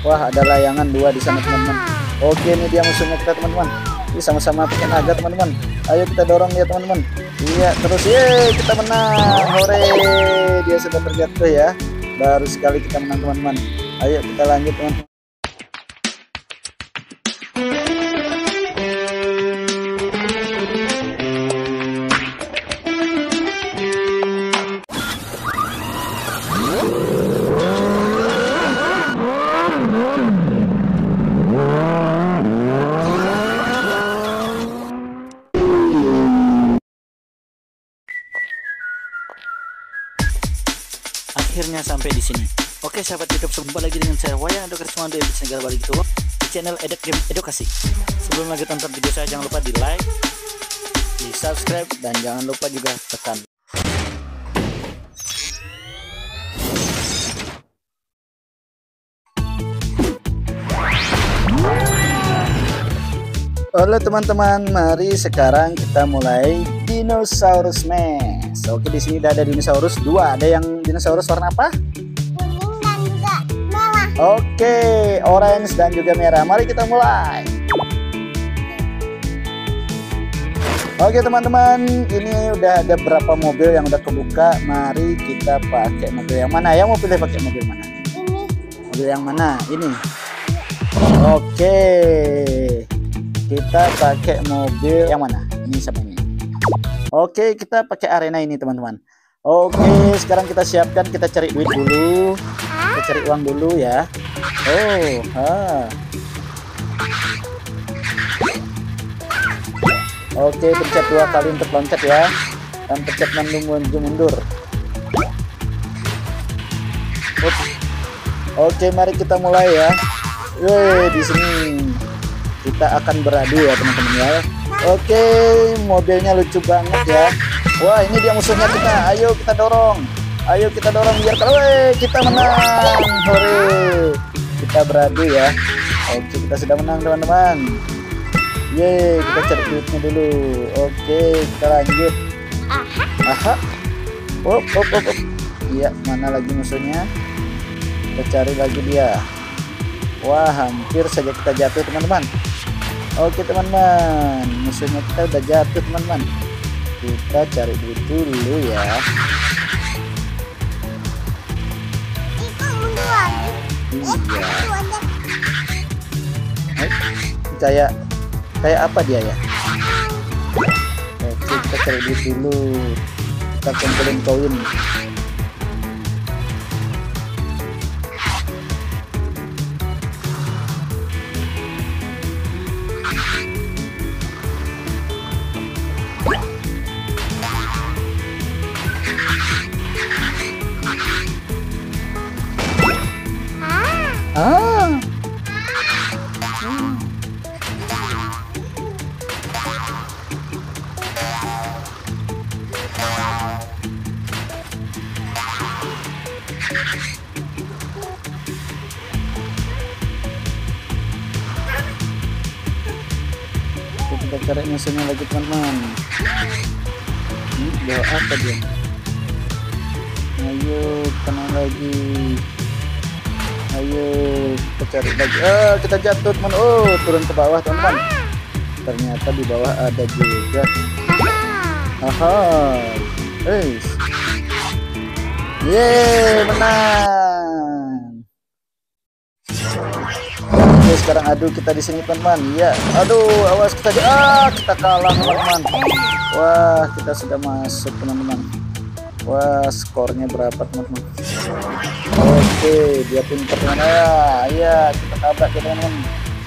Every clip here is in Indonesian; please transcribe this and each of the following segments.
Wah, ada layangan dua di sana teman-teman. Oke, ini dia musuhnya kita teman-teman. Ini sama-sama naga teman-teman. Ayo kita dorong dia teman-teman. Iya, terus ye kita menang. Hore, dia sudah terjatuh ya. Baru sekali kita menang teman-teman. Ayo kita lanjut teman-teman. Sampai di sini. Oke sahabat YouTube, jumpa lagi dengan saya Wayang Edukasi Semando di negara balik itu di channel Eduk Game Edukasi. Sebelum lagi tonton video saya jangan lupa di like, di subscribe dan jangan lupa juga tekan. Halo teman-teman, mari sekarang kita mulai dinosaurus Maze. Oke, di sini ada dinosaurus dua. Ada yang dinosaurus warna apa? Oke, orange dan juga merah. Mari kita mulai. Oke teman-teman, ini udah ada berapa mobil yang udah kebuka. Mari kita pakai mobil yang mana? Yang mau pilih pakai mobil mana? Ini Mobil yang mana? Ini. Oke. Kita pakai mobil yang mana? Ini sama ini. Oke, kita pakai arena ini, teman-teman. Oke, sekarang kita siapkan, kita cari duit dulu. Kita cari uang dulu ya. Oh, ha. Oke, pencet dua kali untuk loncat ya. Dan pencet maju maju mundur. Up. Oke, mari kita mulai ya. Wih, di sini kita akan beradu ya teman-teman ya. Oke, mobilnya lucu banget ya. Wah, ini dia musuhnya kita. Ayo kita dorong. Ayo kita dorong biar kalau kita menang. Hore. Kita beradu ya. Oke, kita sudah menang teman-teman. Yeay, kita cari duitnya dulu. Oke, kita lanjut. aha Aha. Op, op, op, op. Iya, mana lagi musuhnya? Kita cari lagi dia. Wah, hampir saja kita jatuh, teman-teman. Oke, teman-teman. Musuhnya kita udah jatuh, teman-teman. Kita cari duit dulu ya. Iya. Kayak kayak apa dia ya? Oke, kita duit dulu. Kita kumpulin koin. Ah. Kita cari musuhnya lagi teman-teman. Ini bawa apa dia? Ayo tenang lagi ayo kita cari lagi ah kita jatuh teman oh turun ke bawah teman-teman ternyata di bawah ada juga aha eh Yeay, menang. Oke, sekarang adu kita di sini teman-teman. Ya, aduh, awas kita ah kita kalah teman-teman. Wah, kita sudah masuk teman-teman. Wah, skornya berapa teman-teman? Oke, dia pintar teman ya. Iya, kita tabrak ya teman-teman.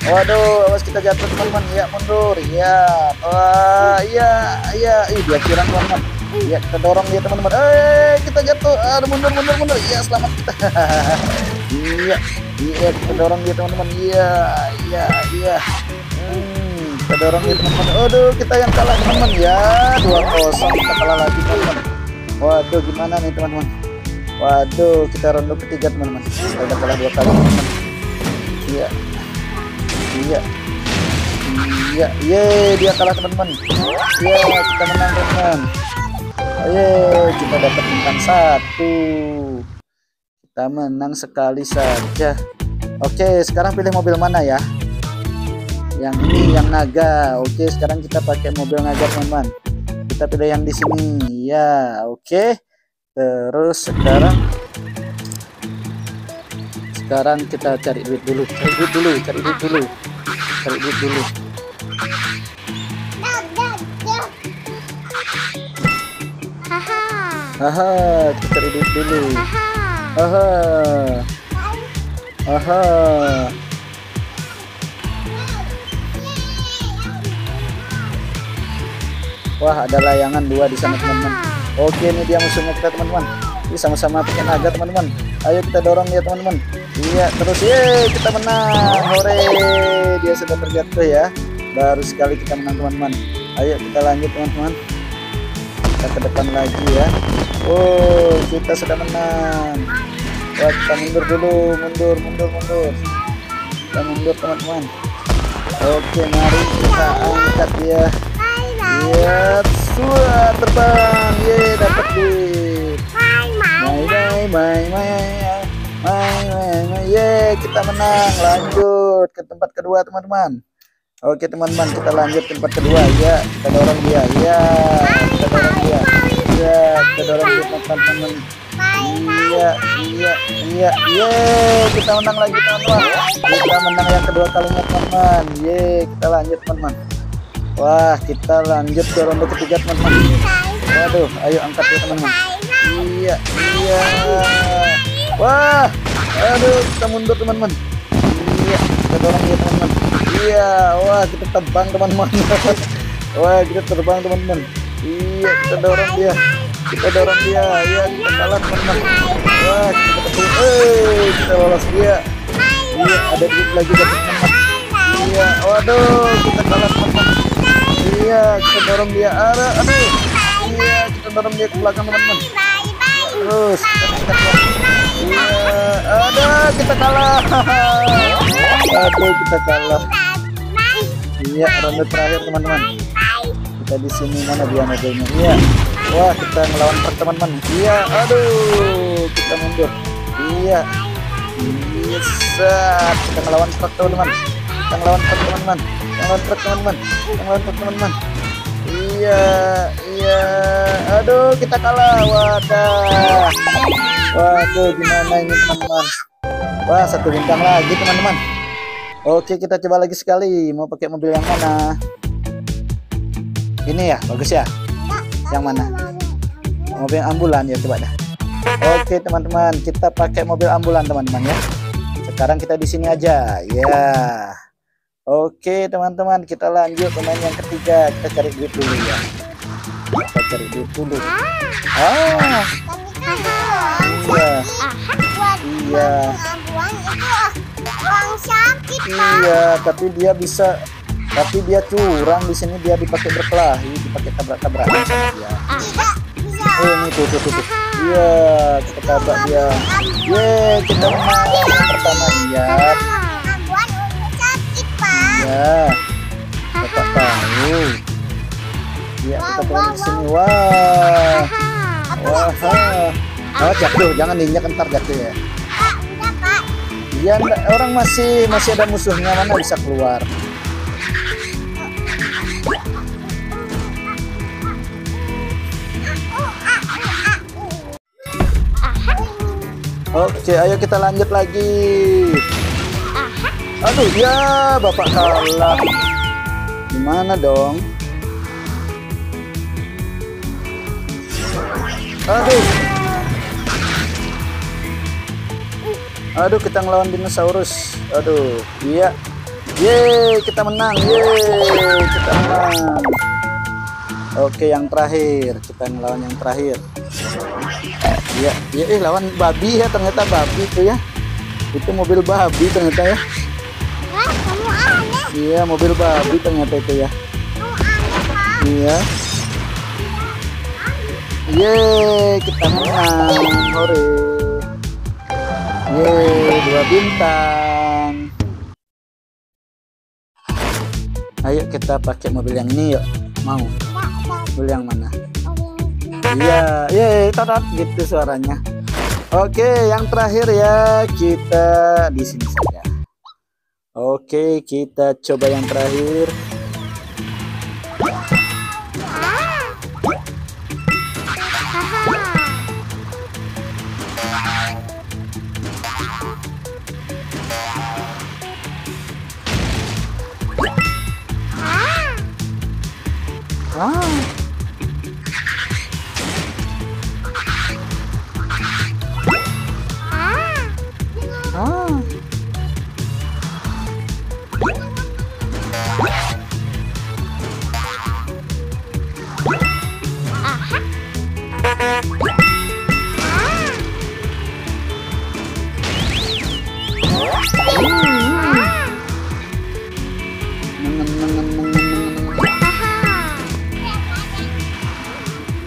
Waduh, awas kita jatuh teman-teman. Ya, mundur. Iya. Wah, iya, iya. Ih, dia kirang teman-teman. Iya, kita dorong dia teman-teman. Eh, kita jatuh. Aduh, mundur, mundur, mundur. Iya, selamat kita. iya, iya, kita dorong dia teman-teman. Iya, iya, iya. Hmm, kita dorong dia teman-teman. Aduh, kita yang kalah teman-teman. Ya, 2-0 kita kalah lagi teman-teman. Waduh, gimana nih teman-teman? Waduh, kita ronde ketiga teman-teman. Kita kalah dua kali teman-teman. Iya, iya, iya, yeay, dia kalah teman-teman. Iya, kita menang teman-teman. Ayo, kita dapat bintang satu. Kita menang sekali saja. Oke, sekarang pilih mobil mana ya? Yang ini yang naga. Oke, sekarang kita pakai mobil naga, teman-teman. Kita pilih yang di sini. Ya, oke. Terus sekarang sekarang kita cari duit dulu. Cari duit dulu, cari duit dulu. Cari duit dulu. Haha. Aha, kita cari duit dulu. Haha. Aha. Wah, ada layangan dua di sana, teman-teman. Oke, ini dia musuhnya kita, teman-teman. Ini sama-sama pakai naga, teman-teman. Ayo kita dorong dia, teman-teman. Iya, terus ye, kita menang. Hore, dia sudah terjatuh ya. Baru sekali kita menang, teman-teman. Ayo kita lanjut, teman-teman. Kita ke depan lagi ya. Oh, kita sudah menang. Wah, kita mundur dulu, mundur, mundur, mundur. Kita mundur, teman-teman. Oke, mari kita angkat dia. Iya, suah terbang. Ye, dapat duit. Bye, bye, bye. Bye, bye, bye. Ye, kita menang. Lanjut ke tempat kedua, teman-teman. Oke, teman-teman, kita lanjut ke tempat kedua. Ya, kita dorong dia. Ya, kita dorong dia. Ya, kita dorong dia, teman-teman. Iya, iya, iya, iya, kita menang lagi teman-teman. Kita menang yang kedua kalinya teman-teman. Ye, kita lanjut teman-teman. Wah, kita lanjut ke ronde ketiga teman-teman. Waduh, ayo angkat ya teman-teman. Iya, iya. Wah, aduh, kita mundur teman-teman. Iya, kita dorong dia teman-teman. Iya, wah, kita terbang teman-teman. Wah, kita terbang teman-teman. Iya, kita dorong dia. Kita dorong dia. Iya, kita kalah teman-teman. Wah, kita ketemu. Eh, kita lolos dia. Iya, ada duit lagi teman-teman. Iya, waduh, kita kalah teman-teman. Iya, kita dorong dia. Ada, aduh. Iya, kita dorong dia ke belakang teman-teman. Terus, kita ya. Iya, ada, kita kalah. Aduh, kita kalah. Iya, ronde terakhir teman-teman. Kita di sini mana dia mobilnya? Iya. Wah, kita ngelawan truk teman-teman. Iya, aduh, kita mundur. Iya. Set. Kita ngelawan truk teman-teman. Kita ngelawan truk teman-teman. Kita ngelawan truk teman-teman. Kita ngelawan truk teman-teman. Iya, iya. Aduh, kita kalah. Wadah. Waduh, gimana ini teman-teman? Wah, satu bintang lagi teman-teman. Oke, kita coba lagi sekali. Mau pakai mobil yang mana? Ini ya, bagus ya. Yang mana? Mobil ambulan ya, coba dah. Oke, teman-teman, kita pakai mobil ambulan, teman-teman ya. Sekarang kita di sini aja. Ya. Oke, teman-teman, kita lanjut pemain yang ketiga. Kita cari duit dulu ya. Kita cari duit dulu. Ah, iya. Iya. Uang sakit, Pak. Iya, tapi dia bisa tapi dia curang di sini dia dipakai berkelahi, dipakai. Tidak bisa. Oh, ini tuh tuh tuh. tuh. Iya, kita tabrak dia. Ye, kita menang pertama iya. Pak. Iya. Bapak tahu. Iya, kita turun di sini. Wah. Wah. Oh, jatuh, jangan diinjak entar jatuh ya. Iya, orang masih masih ada musuhnya mana bisa keluar. Oke, ayo kita lanjut lagi. Aduh, ya bapak kalah. Gimana dong? Aduh. Aduh, kita ngelawan dinosaurus. Aduh, iya. Yeay, kita menang. Yeay, kita menang. Oke, yang terakhir. Kita ngelawan yang terakhir. Iya, iya, eh lawan babi ya ternyata babi itu ya. Itu mobil babi ternyata ya. Iya, mobil babi ternyata itu ya. Aneh, Pak. Iya. Kita menang. Hore. Yeay, dua bintang. Ayo kita pakai mobil yang ini yuk. Mau? Mobil yang mana? Oh, yang Iya, tadat gitu suaranya. Oke, yang terakhir ya kita di sini. Oke, kita coba yang terakhir. Ah, Ah.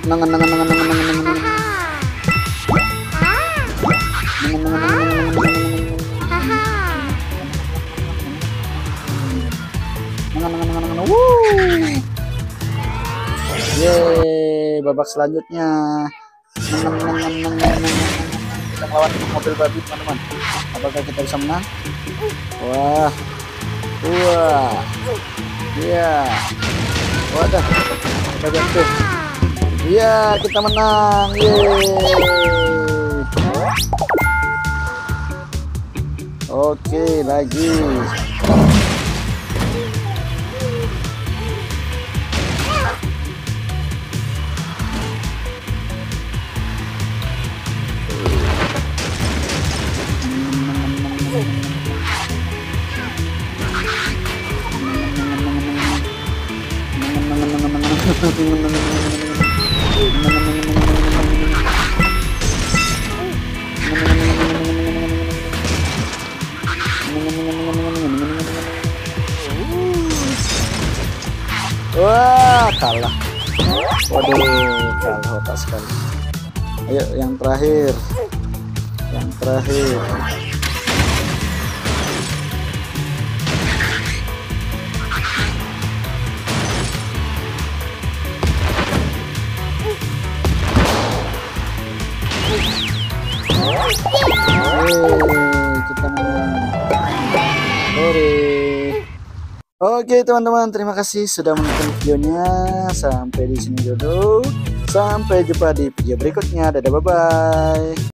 Nengen, babak selanjutnya. Kita melawan mobil babi, teman-teman. Apakah kita bisa menang? Wah. Wah. Iya. Wadah. Kita jatuh. Iya, kita menang. Yeay. Oke, lagi. Wah, kalah. Waduh, kalah otak sekali. Ayo, yang terakhir. Yang terakhir. Oke teman-teman, terima kasih sudah menonton videonya. Sampai di sini dulu. Sampai jumpa di video berikutnya. Dadah bye bye.